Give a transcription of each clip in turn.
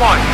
one.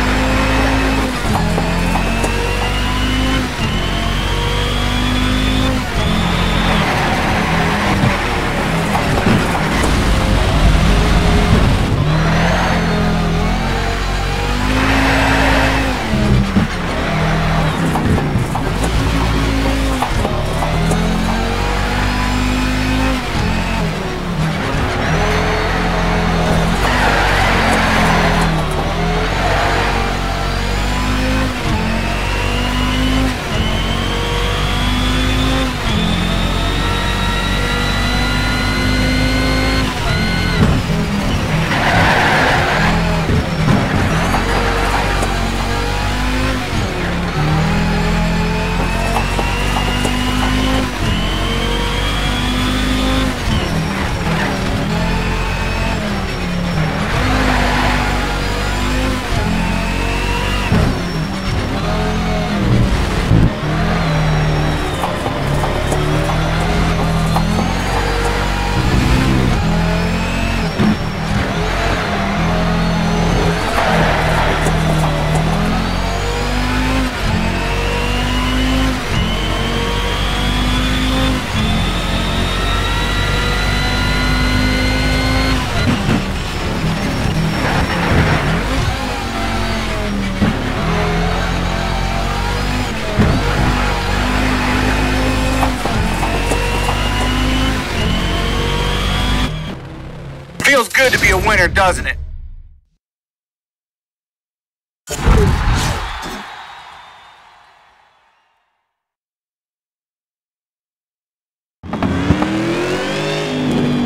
Winner, doesn't it?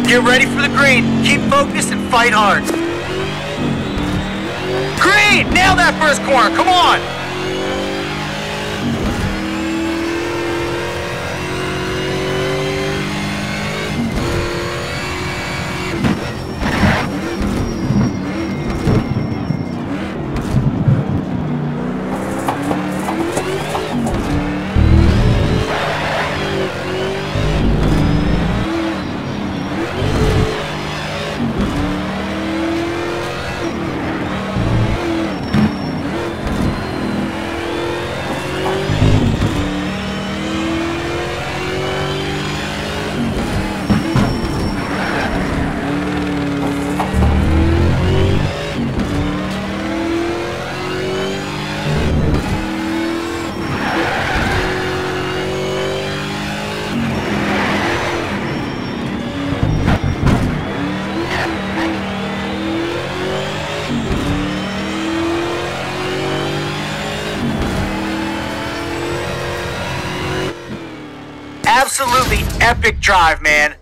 Get ready for the green. Keep focused and fight hard. Green! Nail that first corner. Come on! Absolutely epic drive, man.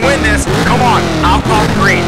Can win this. Come on, I'll call green.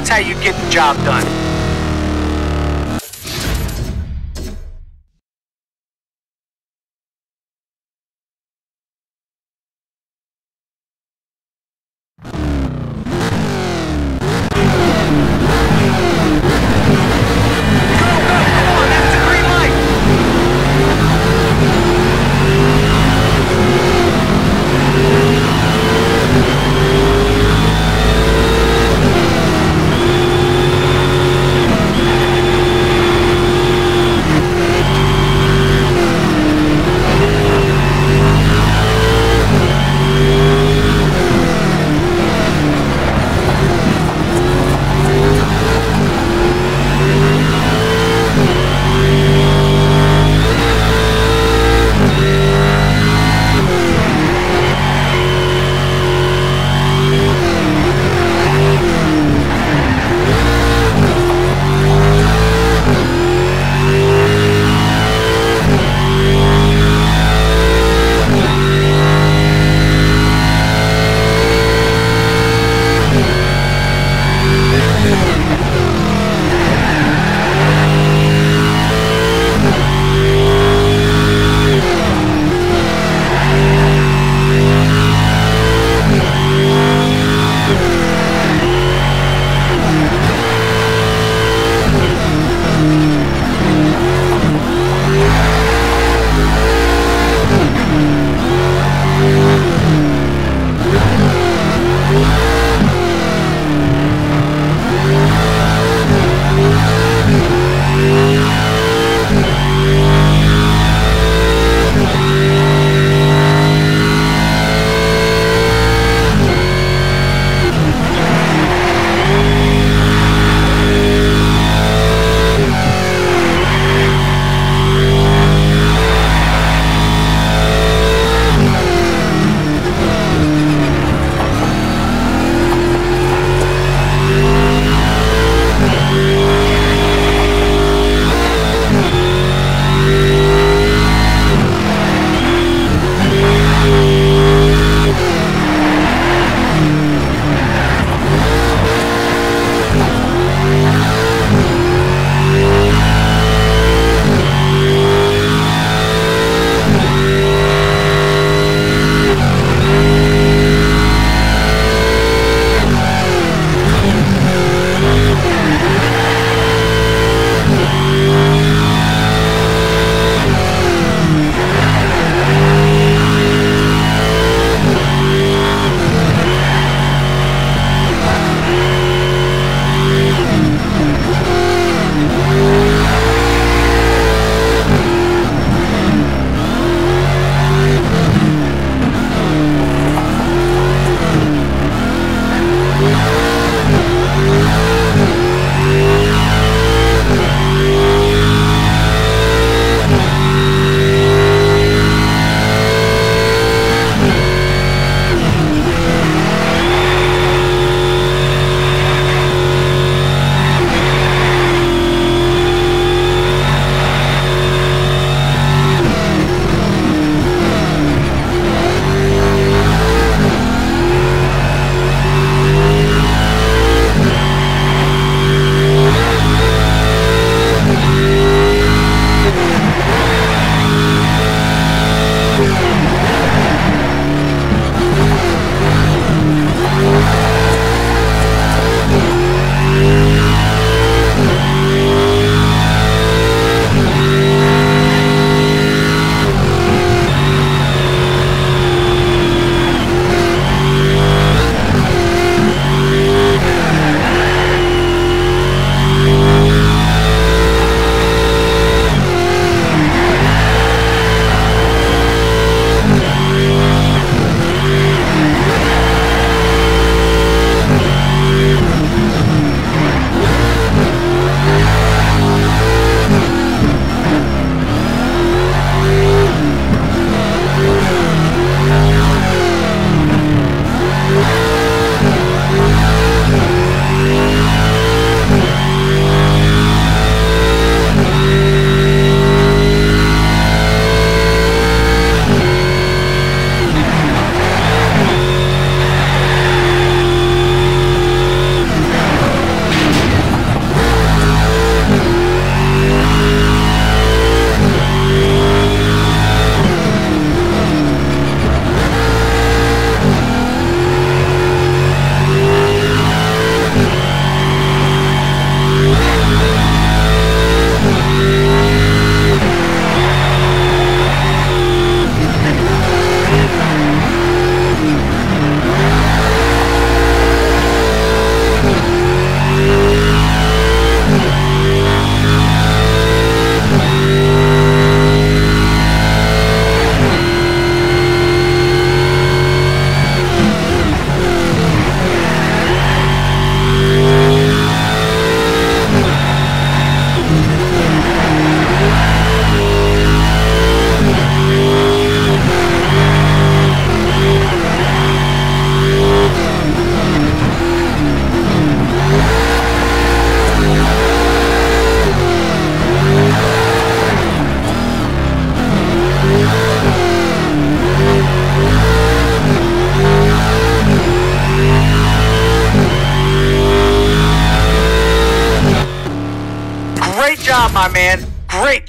That's how you get the job done.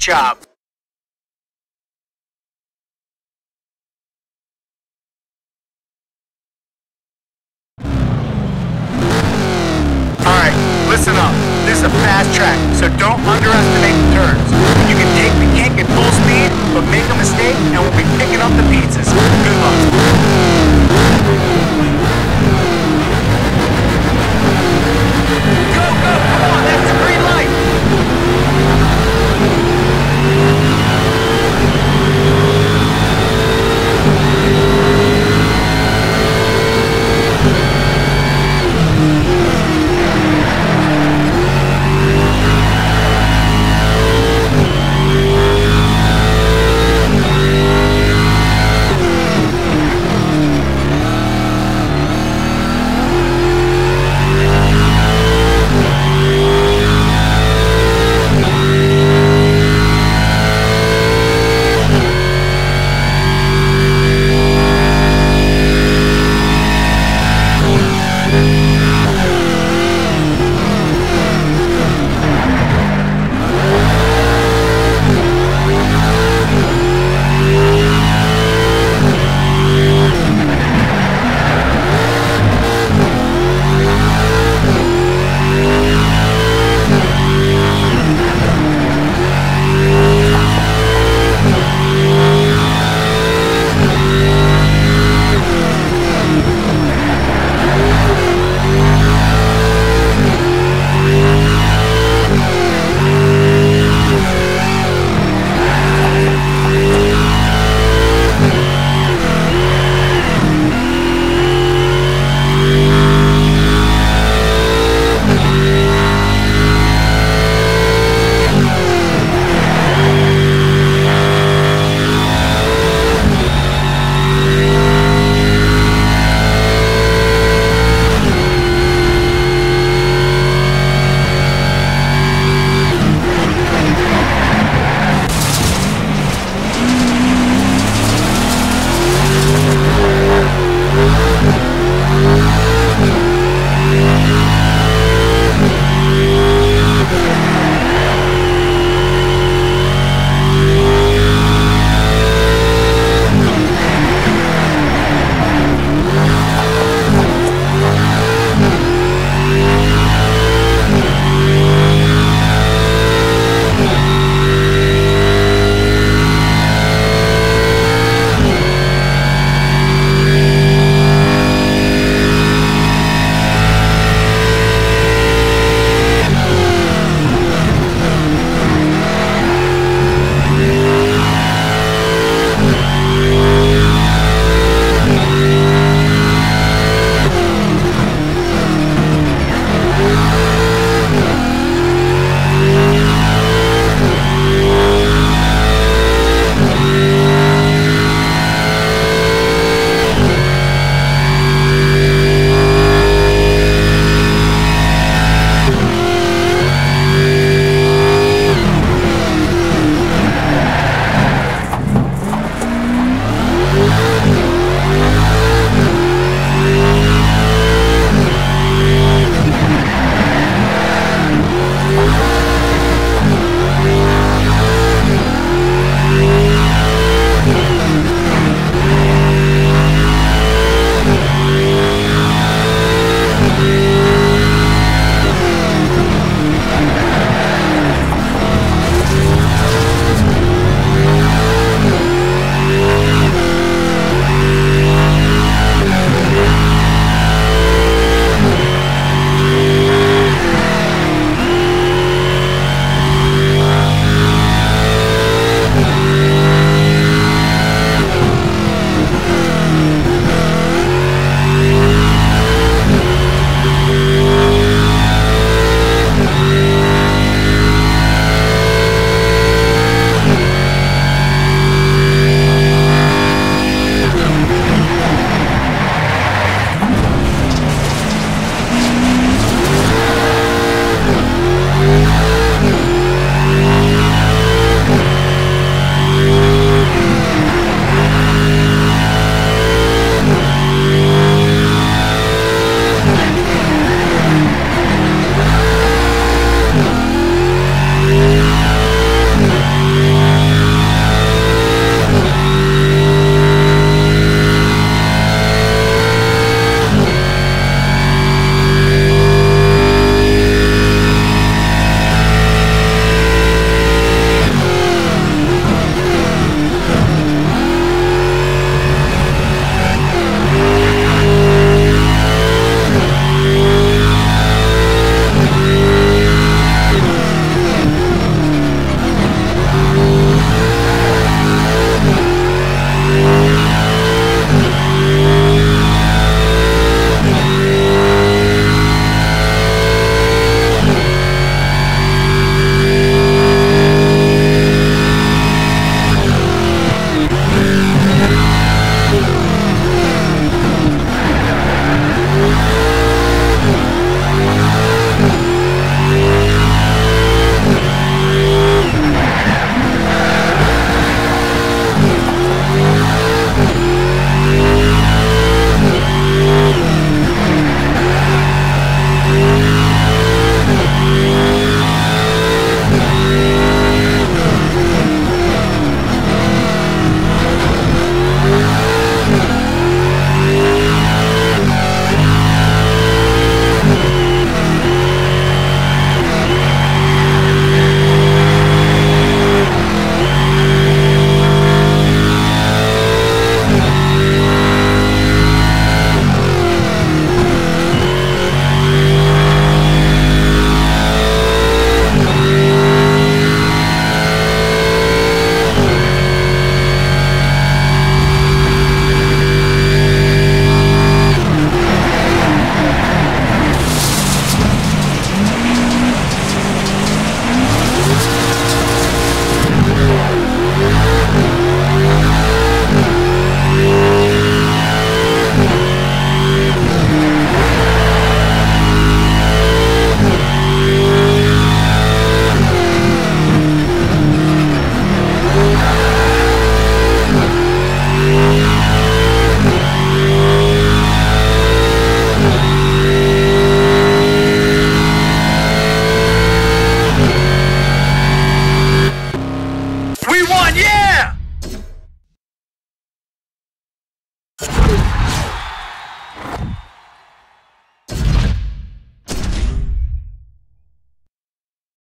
Job.